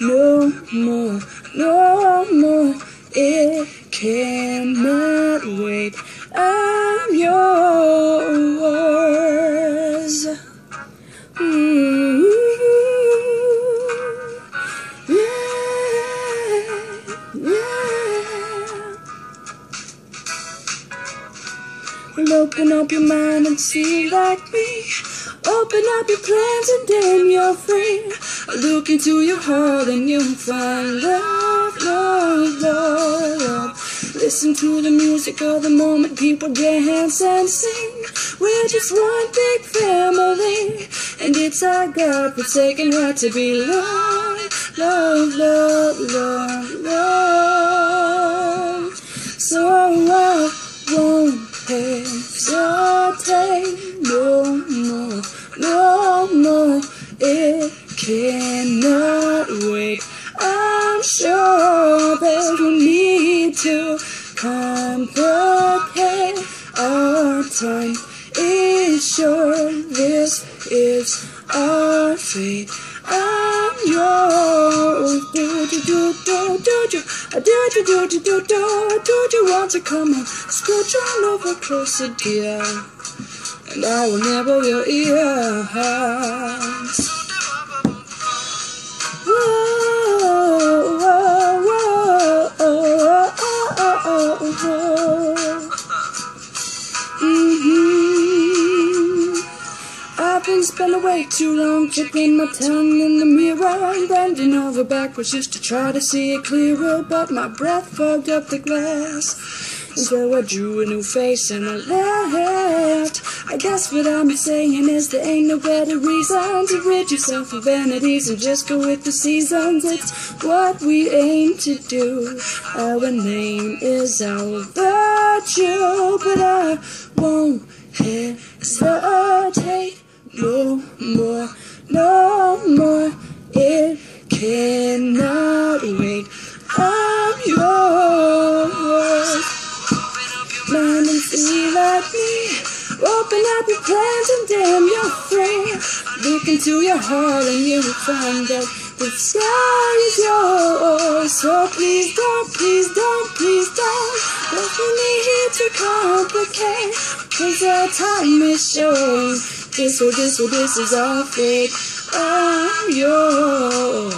no more, no more. It cannot wait. I'm yours. Ooh, Well, open up your mind and see like me. Open up your plans and then you're free. Look into your heart and you'll find love, love, love, love. Listen to the music of the moment, people dance and sing. We're just one big family, and it's our God-forsaken right to be loved, love, love, love, love. Won't hesitate no more, no more. It cannot wait. I'm sure there's no need to complicate our time. Is sure this is our fate. I'm yours. Do do do do do do. Do do do do do do. Do you want to come on? Scooch on over closer, dear. And I will nibble your ears. I've been spending way too long checking my tongue in the mirror and bending over backwards just to try to see it clearer, but my breath fogged up the glass. So I drew a new face and I left. I guess what I'm saying is there ain't no better reason to rid yourself of vanities and just go with the seasons. It's what we aim to do. Our name is our virtue, but I won't hesitate no more, no more. It cannot wait. I'm yours. Learn and see like me. Open up your plans and damn, you're free. Look into your heart and you will find that the sky is yours. So please don't, please don't, please don't. There's no need to complicate. Cause our time is short. This or this or this is all fake. I'm yours.